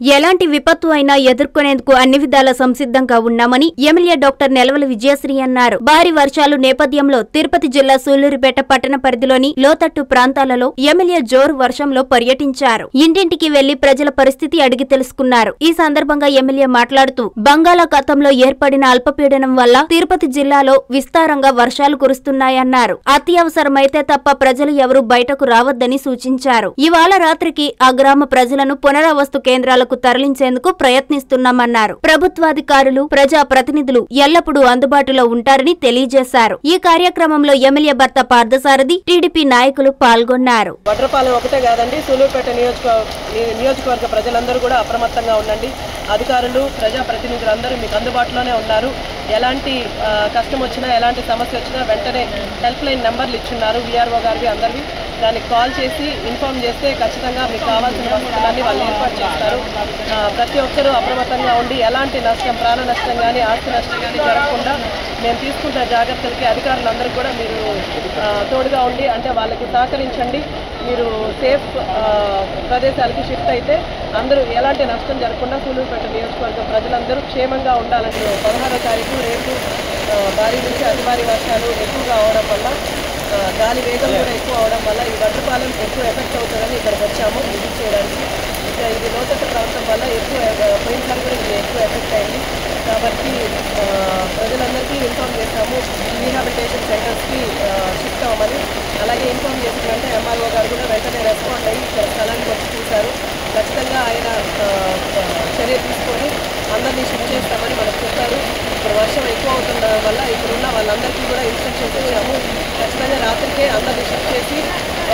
ఎలాంటి విపత్తు అయినా ఎదుర్కొనేందుకు అన్ని విధాల సంసిద్ధంగా ఉన్నామని ఎమ్మెల్యే డాక్టర్ నెలవల విజయశ్రీ అన్నారు. భారీ వర్షాలు నేపథ్యంలో తిరుపతి జిల్లా సూళ్ళూరుపేట పట్టణ పరిధిలోని లోతట్టు ప్రాంతాలలో ఎమ్మెల్యే జోరు వర్షంలో పర్యటించారు. ఇంటింటికి వెళ్ళి ప్రజల పరిస్థితి అడిగి తెలుసుకున్నారు. ఈ సందర్భంగా ఎమ్మెల్యే మాట్లాడుతూ బంగాళాఖాతంలో ఏర్పడిన అల్పపీడనం వల్ల తిరుపతి జిల్లాలో విస్తారంగా వర్షాలు కురుస్తున్నాయన్నారు. అత్యవసరమైతే తప్ప ప్రజలు ఎవరూ బయటకు రావద్దని సూచించారు. ఇవాళ రాత్రికి ఆ గ్రామ ప్రజలను పునరావస్తు కేంద్రాలకు తరలించేందుకు ప్రయత్నిస్తున్నామన్నారు. ప్రభుత్వాధికారులు ప్రజా ప్రతినిధులు ఎల్లప్పుడూ అందుబాటులో ఉంటారని తెలియజేశారు. ఈ కార్యక్రమంలో ఎమ్మెల్యే భర్త పార్థసారథి టీడీపీ నాయకులు పాల్గొన్నారు. భద్రపాలెం ఒకటే కాదండి సూలూరుపేట నియోజక నియోజకవర్గ ప్రజలందరూ కూడా అప్రమత్తంగా ఉండండి. అధికారులు ప్రజాప్రతినిధులు అందరూ మీకు అందుబాటులోనే ఉన్నారు. ఎలాంటి కష్టం వచ్చినా ఎలాంటి సమస్య వచ్చినా వెంటనే హెల్ప్ లైన్ నెంబర్లు ఇచ్చున్నారు. విఆర్ఓ గారివి అందరివి. దానికి కాల్ చేసి ఇన్ఫామ్ చేస్తే ఖచ్చితంగా మీకు కావాల్సిన వసతులన్నీ వాళ్ళు ఏర్పాటు చేస్తారు. ప్రతి ఒక్కరూ అప్రమత్తంగా ఉండి ఎలాంటి నష్టం ప్రాణ నష్టం కానీ ఆస్తి నష్టం కానీ జరగకుండా మేము తీసుకుంటున్న జాగ్రత్తలకి అధికారులందరూ కూడా మీరు తోడుగా ఉండి అంటే వాళ్ళకి సహకరించండి. మీరు సేఫ్ ప్రదేశాలకి షిఫ్ట్ అయితే అందరూ ఎలాంటి నష్టం జరగకుండా సూలూరుపేట నియోజకవర్గం ప్రజలందరూ క్షేమంగా ఉండాలని పదహారో తారీఖు రేపు భారీ నుంచి అతి భారీ వర్షాలు ఎక్కువగా అవడం వల్ల గాలి వేగం కూడా ఎక్కువ అవడం వల్ల ఈ వడ్రపాలెం ఎక్కువ ఎఫెక్ట్ అవుతుందని ఇక్కడికి వచ్చాము విజిట్ చేయడానికి. ఇంకా ఇది లోతట్టు ప్రాంతం వల్ల ఎక్కువ పోయిన పోయినసారి కూడా ఇది ఎక్కువ ఎఫెక్ట్ అయింది. కాబట్టి ప్రజలందరికీ ఇన్ఫామ్ చేస్తాము రీహాబిలిటేషన్ సెంటర్స్కి షిఫ్ట్ అవ్వమని. అలాగే ఇన్ఫామ్ చేసిన వెంటనే ఎంఆర్ఓ గారు కూడా వెంటనే రెస్పాండ్ అయ్యి ఇక్కడ స్థలానికి వచ్చి చూశారు. ఖచ్చితంగా ఆయన చర్య తీసుకొని అందరినీ షిఫ్ట్ చేస్తామని మనకు చెప్పారు. ఇప్పుడు వర్షం ఎక్కువ అవుతుండడం వల్ల ఇప్పుడున్న వాళ్ళందరికీ కూడా ఇన్స్ట్రక్షన్స్ ఇచ్చాము. ఖచ్చితంగా రాత్రికే అందరినీ షిఫ్ట్ చేసి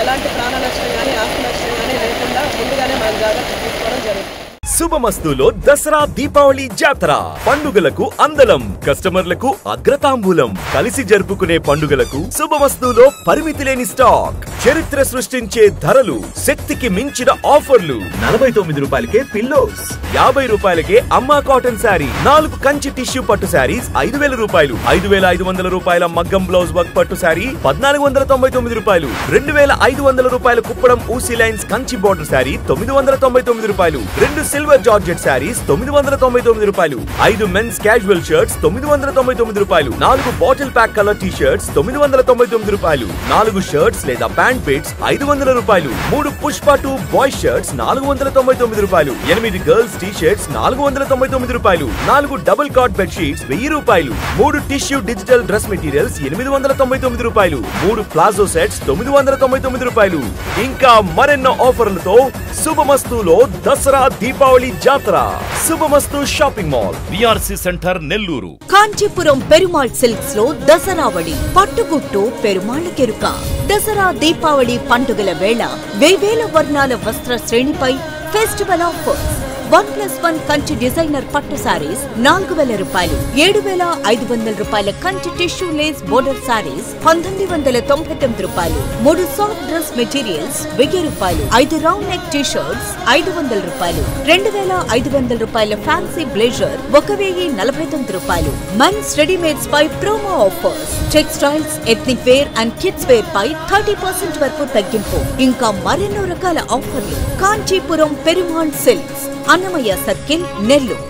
ఎలాంటి ప్రాణ నష్టం కానీ ఆస్తి నష్టం కానీ లేకుండా ముందుగానే మనం జాగ్రత్త తీసుకోవడం జరుగుతుంది శుభమస్తులో దసరా దీపావళి జాతర. పండుగలకు అందలం కస్టమర్లకు అగ్రతాంబూలం. కలిసి జరుపుకునే పండుగలకు శుభమస్తులో పరిమితి లేని స్టాక్. చరిత్ర సృష్టించే ధరలు శక్తికి మించిన ఆఫర్లు. నలభై తొమ్మిది రూపాయలకే పిల్లోస్. యాభై రూపాయలకే అమ్మా కాటన్ శారీ. నాలుగు కంచి టిష్యూ పట్టు శారీస్ ఐదు వేల రూపాయలు. ఐదు వేల ఐదు వందల రూపాయల మగ్గం బ్లౌజ్ వర్క్ పట్టు శారీ పద్నాలుగు వందల తొంభై తొమ్మిది రూపాయలు. రెండు వేల ఐదు వందల రూపాయల కుప్పడం ఊసీ లైన్స్ కంచి బోర్డర్ శారీ తొమ్మిది వందల తొంభై తొమ్మిది రూపాయలు. రెండు సిల్వర్ జార్జెట్ శారీస్ తొమ్మిది వందల తొంభై తొమ్మిది రూపాయలు. ఐదు మెన్స్ క్యాజువల్ షర్ట్స్ తొమ్మిది వందల తొంభై తొమ్మిది రూపాయలు. నాలుగు bottle pack colour T shirts తొమ్మిది వందల తొంభై తొమ్మిది రూపాయలు. నాలుగు షర్ట్స్ లేదా ప్యాంట్ పిట్స్ ఐదు వందల రూపాయలు. మూడు పుష్ప టూ బాయ్ షర్ట్స్ నాలుగు వందల తొంభై తొమ్మిది రూపాయలు. ఎనిమిది గర్ల్స్ టీ షర్ట్స్ నాలుగు వందల తొంభై తొమ్మిది రూపాయలు. నాలుగు డబుల్ కాట్ బెడ్ షీట్స్ వెయ్యి రూపాయలు. మూడు టిష్యూ డిజిటల్ డ్రెస్ మెటీరియల్స్ ఎనిమిది వందల తొంభై తొమ్మిది రూపాయలు. మూడు ప్లాజో సెట్స్ తొమ్మిది వందల తొంభై తొమ్మిది రూపాయలు. ఇంకా మరెన్నో ఆఫర్లతో శుభమస్తులో దసరా దీపావళి జాతర Subhamastu shopping mall VRC centre Nellore Kanchipuram Perumal సిల్క్స్లో దసరావళి పట్టుగుట్టు పెరుమాళ్ కెరుక దసరా దీపావళి పండుగల వేళ వేవేల వర్ణాల వస్త్ర శ్రేణిపై festival offers one plus one Kanchi designer పట్టు సారీస్ నాలుగు వేల రూపాయలు ఏడు వేల ఐదు వందల రూపాయల Kanchi tissue lace border sarees పంతొమ్మిది వందల తొంభై తొమ్మిది రూపాయలు మూడు సాఫ్ట్ డ్రెస్ మెటీరియల్స్ వెయ్యి రూపాయలు ఐదు రౌండ్ నెక్ టీ షర్ట్స్ ఐదు వందల రూపాయలు రెండు వేల ఐదు వందల రూపాయల ఫ్యాన్సీ బ్లేజర్ ఒక వెయ్యి నలభై తొమ్మిది రూపాయలు. Men's readymades pi promo offers textiles ethnic wear and kids wear pi thirty percent వరకు తగ్గింపు. ఇంకా మరెన్నో రకాల ఆఫర్లు కాంచీపురం పెరుమాళ్ సిల్క్స్ అన్నమయ్య సర్కిల్ నెల్లూరు